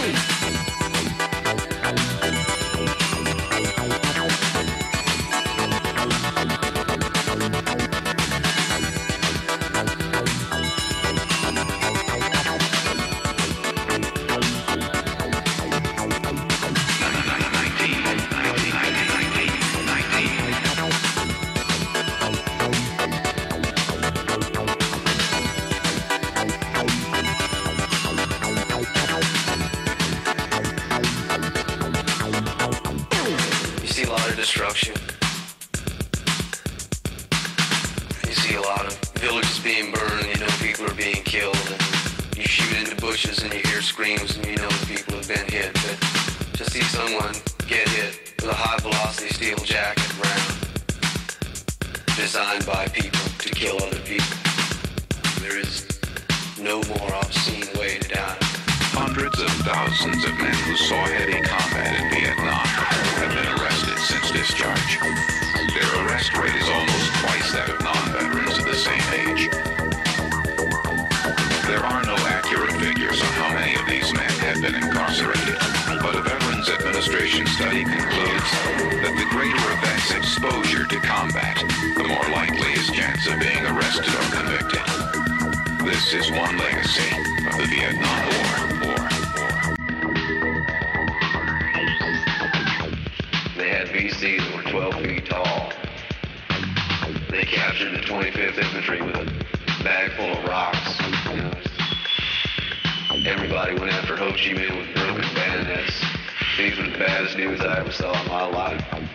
Música hundreds, no more obscene way to die. Hundreds of thousands of men who saw heavy combat in Vietnam have been arrested since discharge. Their arrest rate is almost twice that of non-veterans of the same age. There are no accurate figures on how many of these men have been incarcerated, but a Veterans Administration study concludes that the greater a vet's exposure to combat, the more likely his chance of being arrested or convicted. This is one legacy of the Vietnam War. War. They had VCs that were 12 feet tall. They captured the 25th Infantry with a bag full of rocks. Everybody went after Ho Chi Minh with broken bayonets. These were the baddest news I ever saw in my life.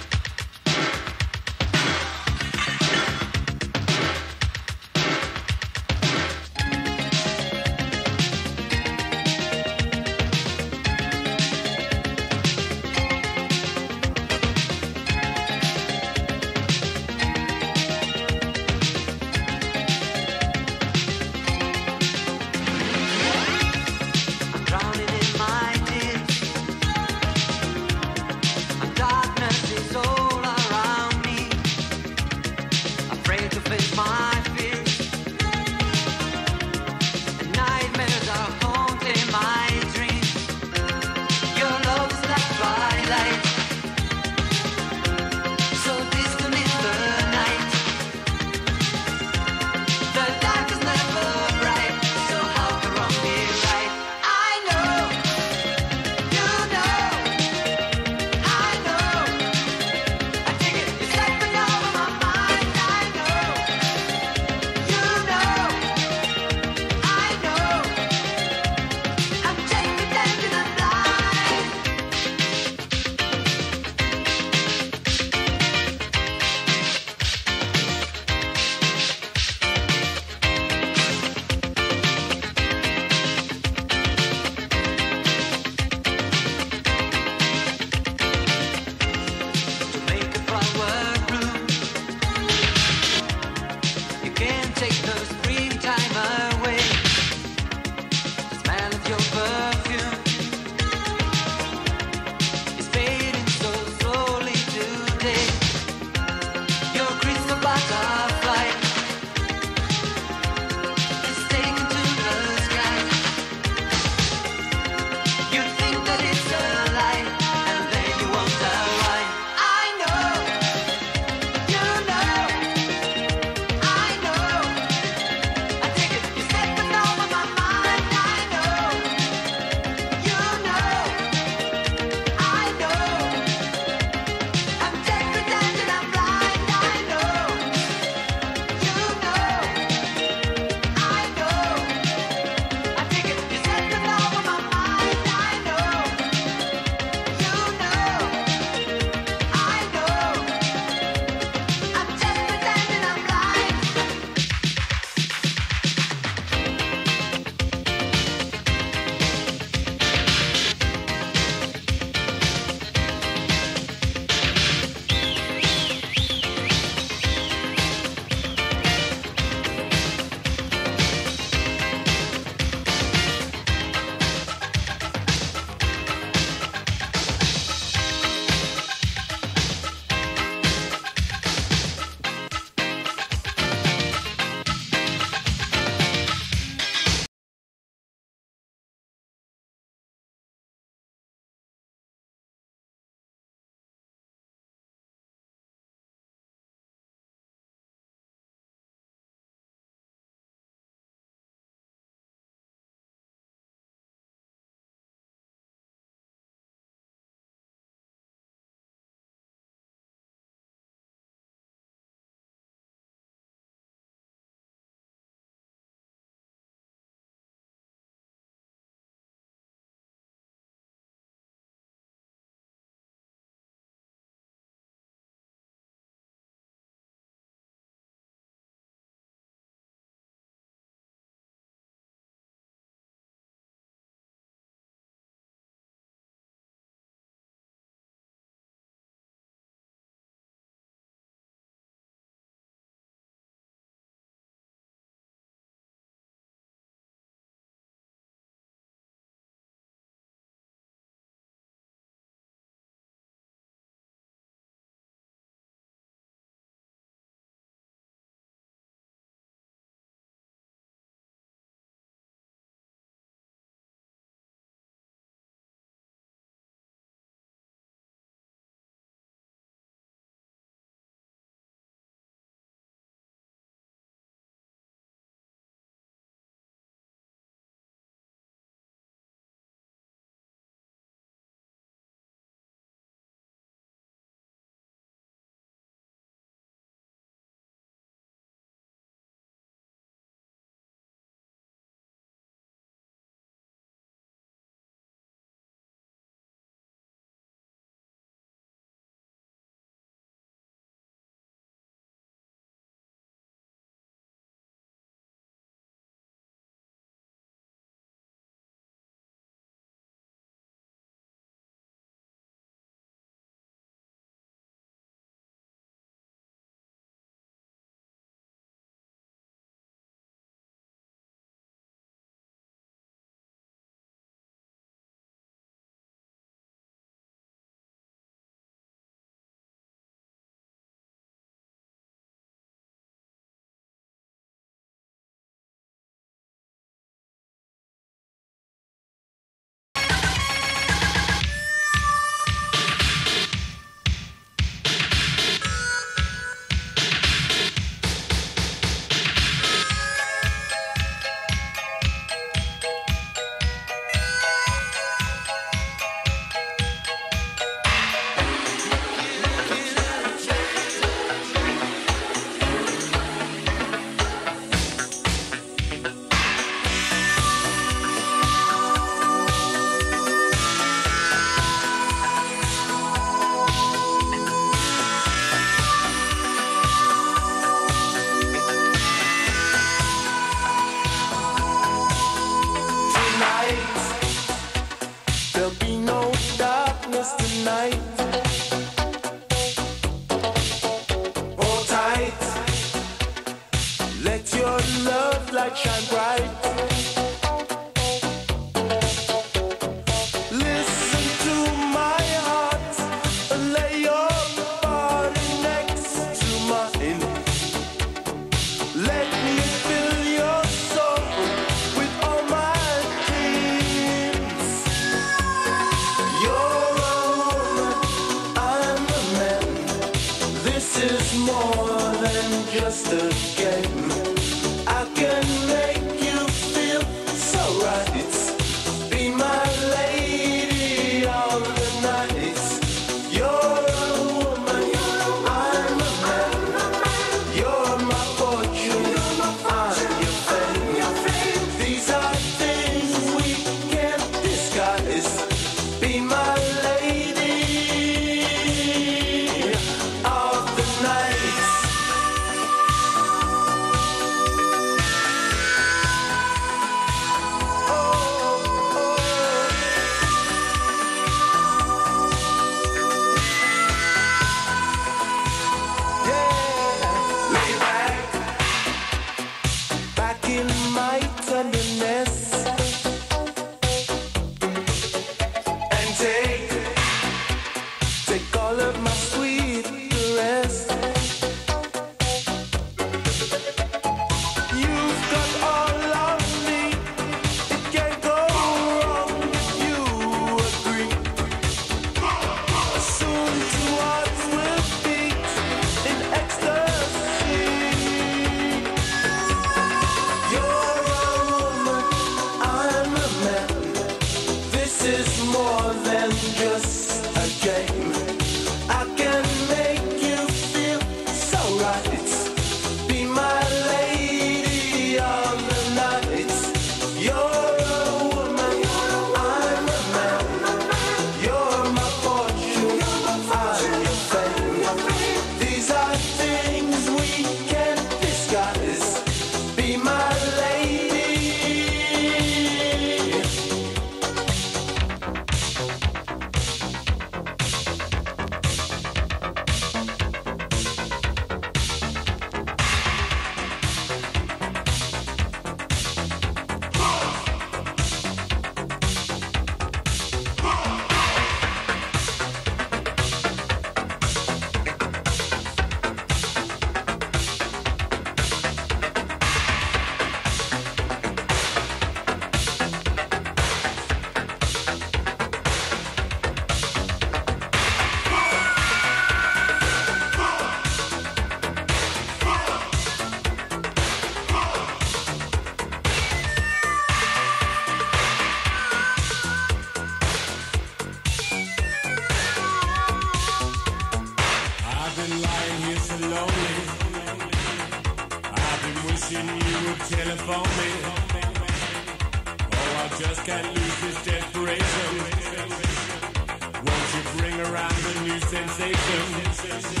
Sensation?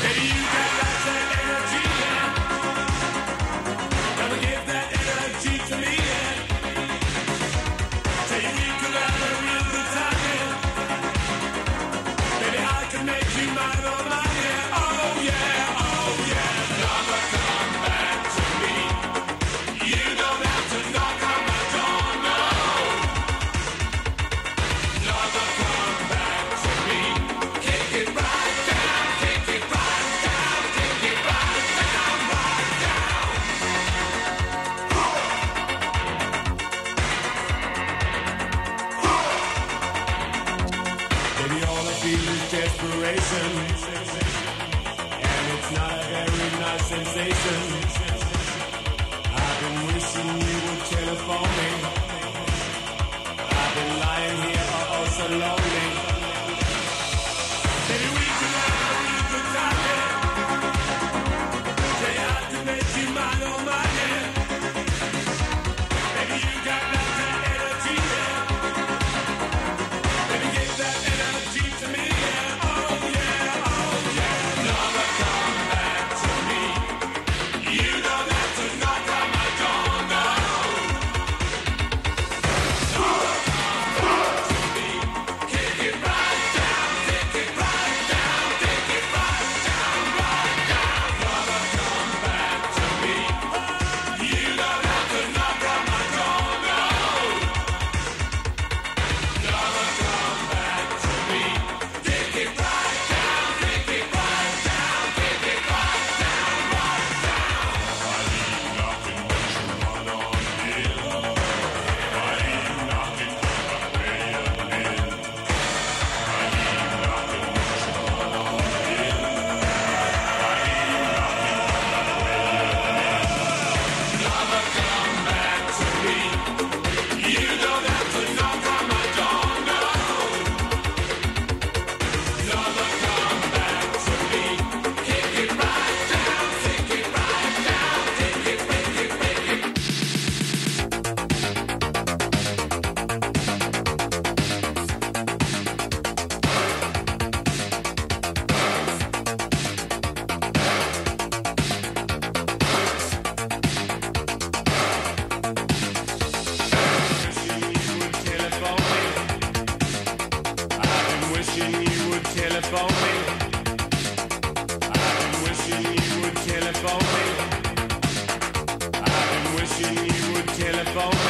Hey, you got telephone